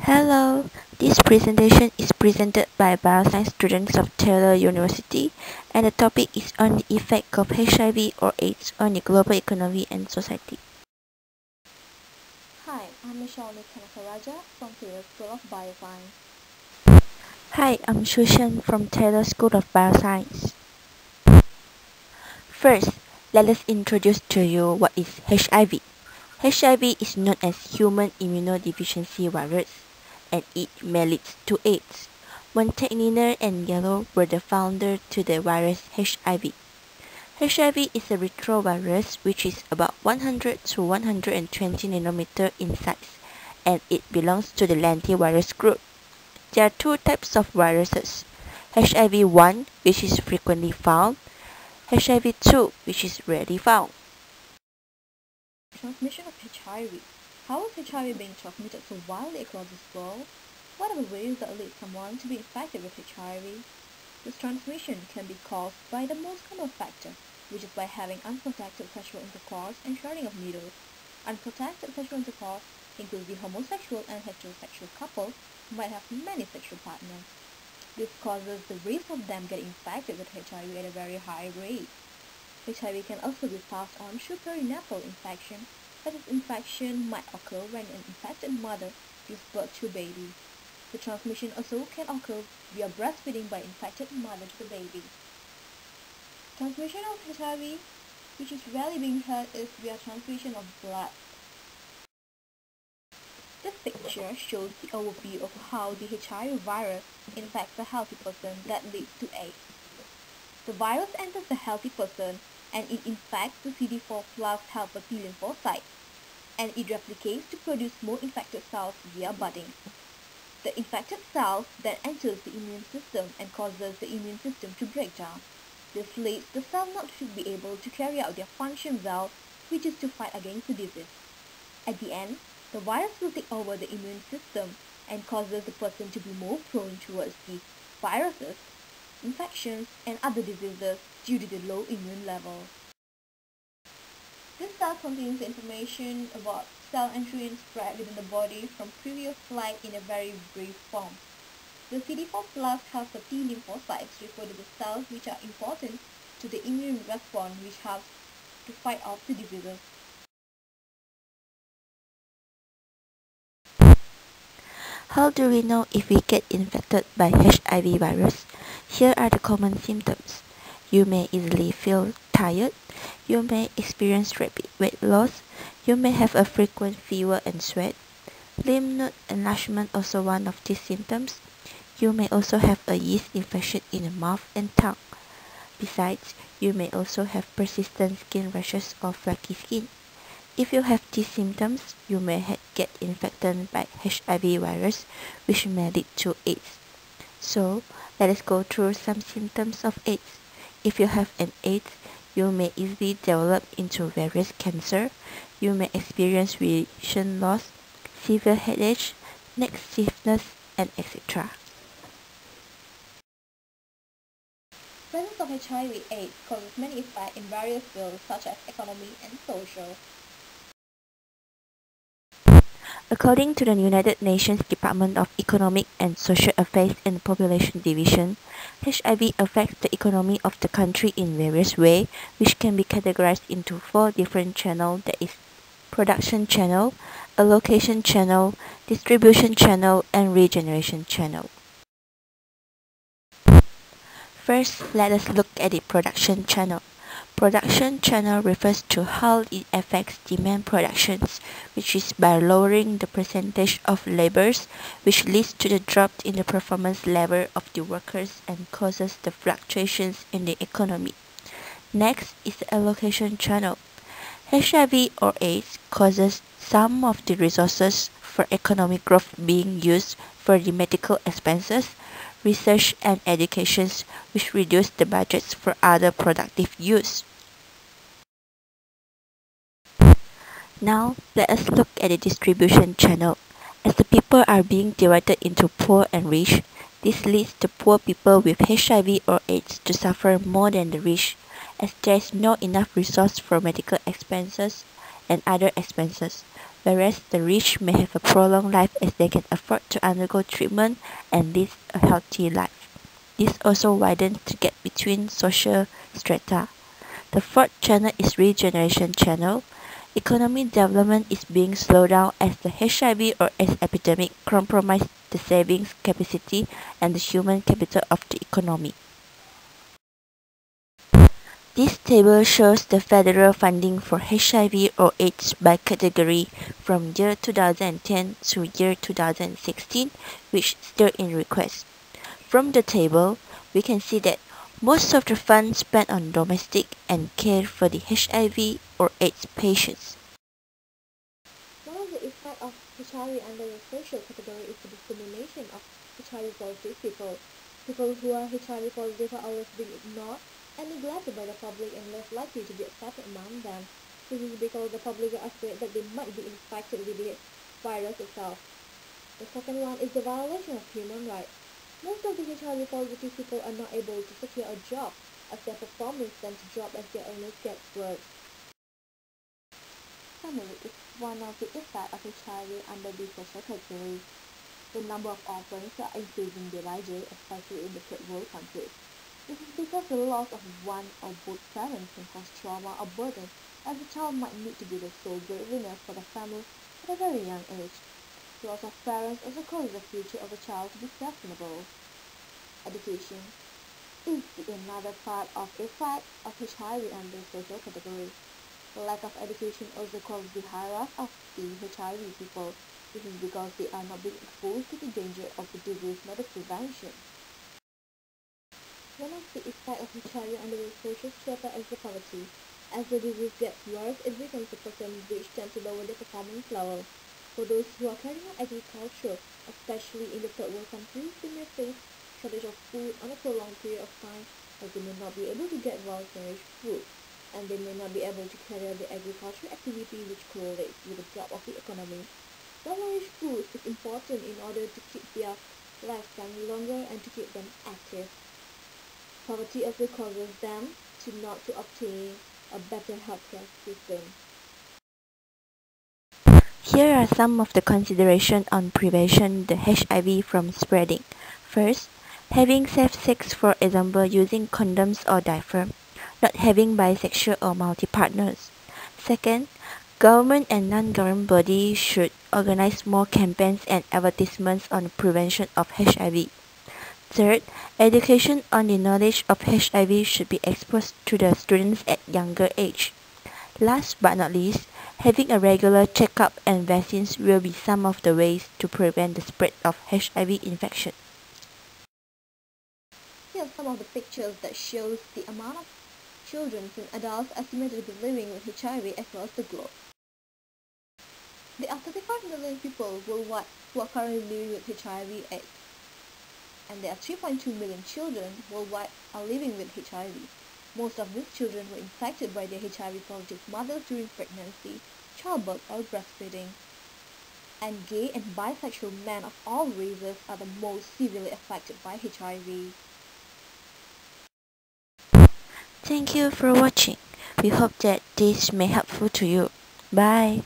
Hello, this presentation is presented by bioscience students of Taylor University and the topic is on the effect of HIV or AIDS on the global economy and society. Hi, I'm Michelle Kanakaraja from Taylor School of Bioscience. Hi, I'm Shu Shyan from Taylor School of Bioscience. First, let us introduce to you what is HIV. HIV is known as human immunodeficiency virus and it may lead to AIDS. Montagnier and Gallo were the founder to the virus HIV. HIV is a retrovirus which is about 100 to 120 nanometer in size and it belongs to the lentivirus group. There are two types of viruses, HIV-1 which is frequently found, HIV-2 which is rarely found. Transmission of HIV. How is HIV being transmitted so widely across this world? What are the ways that lead someone to be infected with HIV? This transmission can be caused by the most common factor, which is by having unprotected sexual intercourse and sharing of needles. Unprotected sexual intercourse includes the homosexual and heterosexual couple who might have many sexual partners. This causes the risk of them getting infected with HIV at a very high rate. HIV can also be passed on through perinatal infection, but this infection might occur when an infected mother gives birth to a baby. The transmission also can occur via breastfeeding by infected mother to the baby. Transmission of HIV, which is rarely being heard, is via transmission of blood. This picture shows the overview of how the HIV virus infects a healthy person that leads to AIDS. The virus enters the healthy person and it infects the CD4 plus helper T lymphocyte, and it replicates to produce more infected cells via budding. The infected cell then enters the immune system and causes the immune system to break down. This leads the cell not to be able to carry out their function well, which is to fight against the disease. At the end, the virus will take over the immune system and causes the person to be more prone towards the viruses infections, and other diseases due to the low immune level. This cell contains information about cell entry and spread within the body from previous slide in a very brief form. The CD4 plus helper T lymphocytes refer to the cells which are important to the immune response which helps to fight off the diseases. How do we know if we get infected by HIV virus? Here are the common symptoms. You may easily feel tired. You may experience rapid weight loss. You may have a frequent fever and sweat. Lymph node enlargement also one of these symptoms. You may also have a yeast infection in the mouth and tongue. Besides, you may also have persistent skin rashes or flaky skin. If you have these symptoms, you may get infected by HIV virus, which may lead to AIDS. So, let us go through some symptoms of AIDS. If you have an AIDS, you may easily develop into various cancer. You may experience vision loss, severe headache, neck stiffness, and etc. Presence of HIV AIDS causes many effects in various fields such as economy and social. According to the United Nations Department of Economic and Social Affairs and Population Division, HIV affects the economy of the country in various ways, which can be categorized into four different channels that is production channel, allocation channel, distribution channel, and regeneration channel. First, let us look at the production channel. Production channel refers to how it affects demand productions, which is by lowering the percentage of labors, which leads to the drop in the performance level of the workers and causes the fluctuations in the economy. Next is the allocation channel. HIV or AIDS causes some of the resources for economic growth being used for the medical expenses, research and education which reduce the budgets for other productive use. Now, let us look at the distribution channel. As the people are being divided into poor and rich, this leads the poor people with HIV or AIDS to suffer more than the rich, as there is not enough resource for medical expenses and other expenses. whereas the rich may have a prolonged life as they can afford to undergo treatment and live a healthy life. This also widens the gap between social strata. The fourth channel is regeneration channel. Economic development is being slowed down as the HIV or AIDS epidemic compromised the savings capacity and the human capital of the economy. This table shows the federal funding for HIV or AIDS by category from year 2010 to year 2016, which still in request. From the table, we can see that most of the funds spent on domestic and care for the HIV or AIDS patients. One of the effects of HIV under the social category is the discrimination of HIV positive people. People who are HIV positive are always being ignored and neglected by the public and less likely to be accepted among them. This is because the public are afraid that they might be infected with the virus itself. The second one is the violation of human rights. Most of the HIV positive people are not able to secure a job as their performance tends to drop as their illness gets worse. Family is one of the effects of HIV under the social category. The number of orphans are increasing day by day, especially in the third world countries. This is because the loss of one or both parents can cause trauma or burden as the child might need to be the sole breadwinner for the family at a very young age. Loss of parents also causes the future of a child to be questionable. Education is another part of the effect of HIV under social category. The lack of education also causes the high of the HIV people. This is because they are not being exposed to the danger of the disease not prevention. One of the effects of HIV under the social strata is the poverty. As the disease gets worse, it becomes a person which tends to lower their performance level. For those who are carrying out agriculture, especially in the third world countries, they may face shortage of food on a prolonged period of time as they may not be able to get well-nourished food and they may not be able to carry out the agricultural activity which correlates with the drop of the economy. Well-nourished food is important in order to keep their lifespan longer and to keep them active. Poverty also causes them to not to obtain a better healthcare system. Here are some of the considerations on prevention the HIV from spreading. First, having safe sex for example using condoms or diaphragm, not having bisexual or multi-partners. Second, government and non-government bodies should organize more campaigns and advertisements on prevention of HIV. Third, education on the knowledge of HIV should be exposed to the students at younger age. Last but not least, having a regular checkup and vaccines will be some of the ways to prevent the spread of HIV infection. Here are some of the pictures that shows the amount of children and adults estimated to be living with HIV across the globe. There are 35 million people worldwide who are currently living with HIV AIDS and there are 3.2 million children worldwide are living with HIV. Most of these children were infected by their HIV-positive mothers during pregnancy, childbirth or breastfeeding. And gay and bisexual men of all races are the most severely affected by HIV. Thank you for watching. We hope that this may helpful to you. Bye.